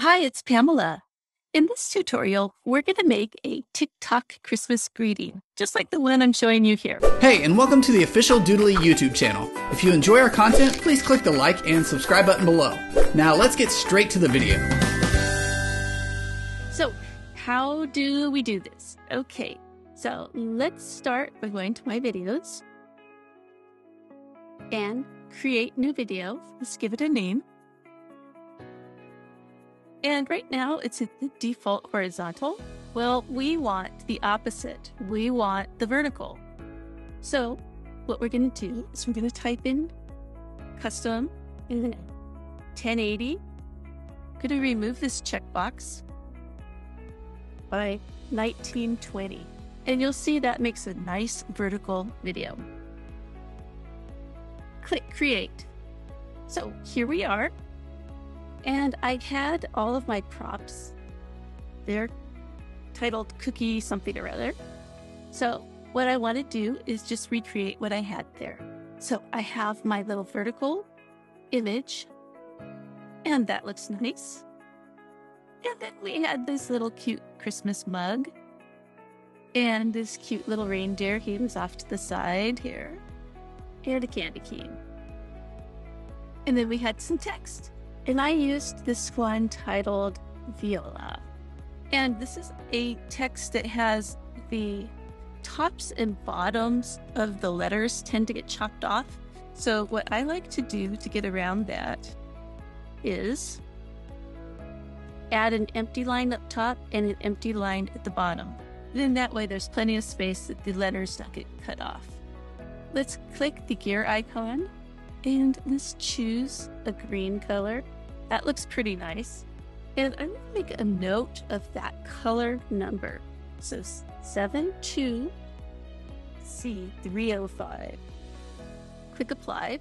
Hi, it's Pamela. In this tutorial, we're going to make a TikTok Christmas greeting, just like the one I'm showing you here. Hey, and welcome to the official Doodly YouTube channel. If you enjoy our content, please click the like and subscribe button below. Now let's get straight to the video. So, how do we do this? Okay, so let's start by going to my videos and create new video. Let's give it a name. And right now it's at the default horizontal. Well, we want the opposite. We want the vertical. So what we're going to do is we're going to type in custom 1080. I'm going to remove this checkbox by 1920. And you'll see that makes a nice vertical video. Click create. So here we are. And I had all of my props. They're titled cookie something or other. So what I want to do is just recreate what I had there. So I have my little vertical image and that looks nice. And then we had this little cute Christmas mug and this cute little reindeer. He was off to the side here. And a candy cane. And then we had some text. And I used this one titled Viola. And this is a text that has the tops and bottoms of the letters tend to get chopped off. So, what I like to do to get around that is add an empty line up top and an empty line at the bottom. Then that way there's plenty of space that the letters don't get cut off. Let's click the gear icon and let's choose a green color. That looks pretty nice. And I'm going to make a note of that color number. So 72C305. Click apply.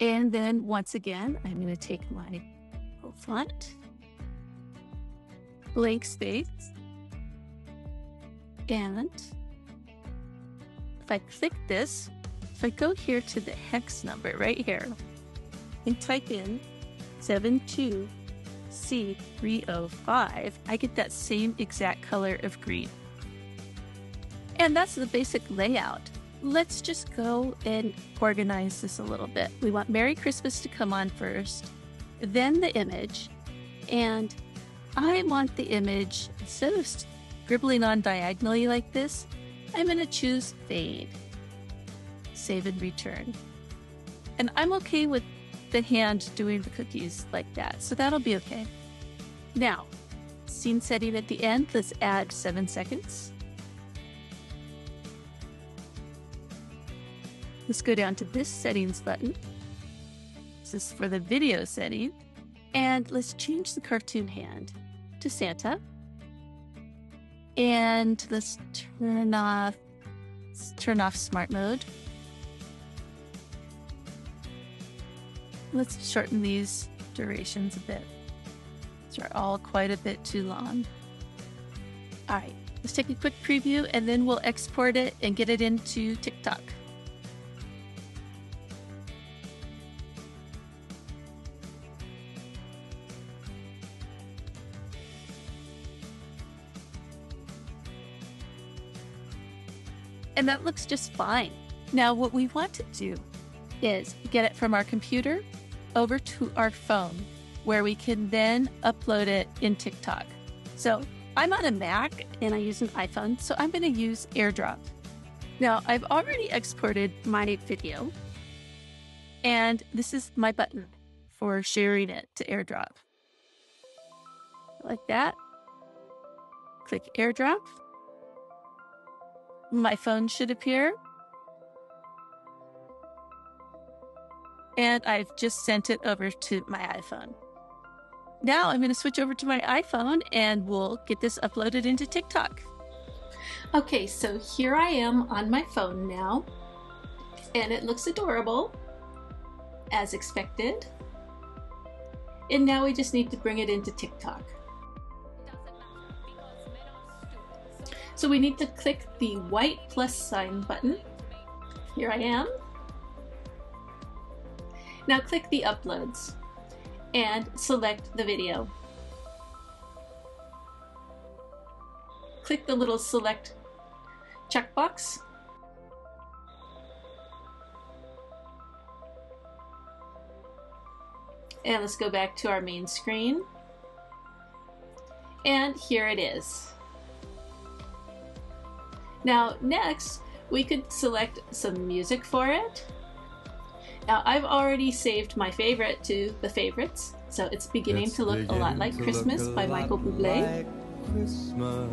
And then once again, I'm going to take my font, blank space, and if I click this, if I go here to the hex number right here and type in 72C305, I get that same exact color of green. And that's the basic layout. Let's just go and organize this a little bit. We want Merry Christmas to come on first, then the image, and I want the image, instead of scribbling on diagonally like this, I'm going to choose Fade save and return. And I'm okay with the hand doing the cookies like that, so that'll be okay. Now, scene setting at the end, let's add seven seconds. Let's go down to this settings button. This is for the video setting. And let's change the cartoon hand to Santa. And let's turn off let's turn off smart mode. Let's shorten these durations a bit. These are all quite a bit too long. All right, let's take a quick preview and then we'll export it and get it into TikTok. And that looks just fine. Now, what we want to do is get it from our computer over to our phone where we can then upload it in TikTok. So I'm on a Mac and I use an iPhone, so I'm going to use AirDrop. Now, I've already exported my video, and this is my button for sharing it to AirDrop. Like that. Click AirDrop. My phone should appear. And I've just sent it over to my iPhone. Now I'm going to switch over to my iPhone and we'll get this uploaded into TikTok. Okay, so here I am on my phone now, and it looks adorable, as expected. And now we just need to bring it into TikTok. So we need to click the white plus sign button. Here I am. Now click the uploads. and select the video. Click the little select checkbox. And let's go back to our main screen. And here it is. Now next, we could select some music for it. Now I've already saved my favorite to the favorites, so it's beginning It's to look a lot like Christmas by Michael Bublé. like Christmas.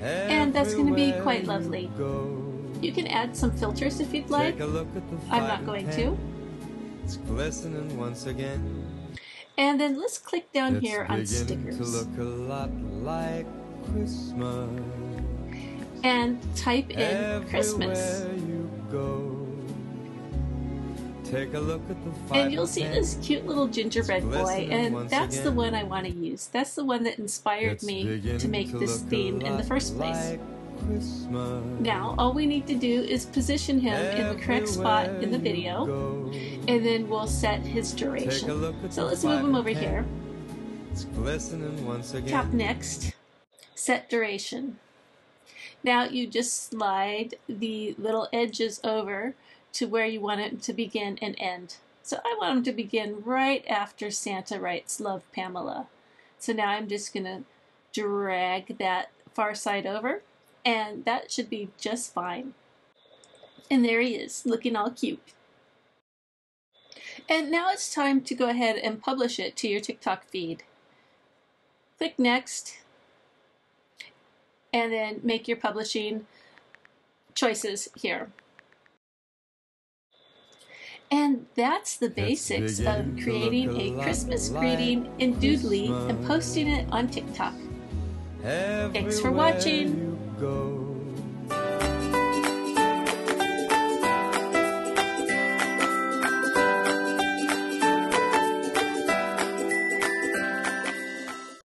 And that's gonna be quite lovely. you go. You can add some filters if you'd like. Look at the I'm not going to. It's glistening once again. And then let's click down it's here on beginning to stickers look a lot like Christmas. and type in Christmas. Everywhere you go. Take a look at the And you'll see this cute little gingerbread boy, and that's the one I want to use. That's the one that inspired It's me to make to this theme in the first place. like Christmas. Now, all we need to do is position him in the correct spot in the video, go. and then we'll set his duration. So let's move him over here. It's glistening once again. Tap next, set duration. Now you just slide the little edges over to where you want it to begin and end. So I want him to begin right after Santa writes Love Pamela. So now I'm just going to drag that far side over and that should be just fine. And there he is, looking all cute. And now it's time to go ahead and publish it to your TikTok feed. Click next and then make your publishing choices here. And that's the basics of creating a Christmas greeting in Doodly and posting it on TikTok. Thanks for watching.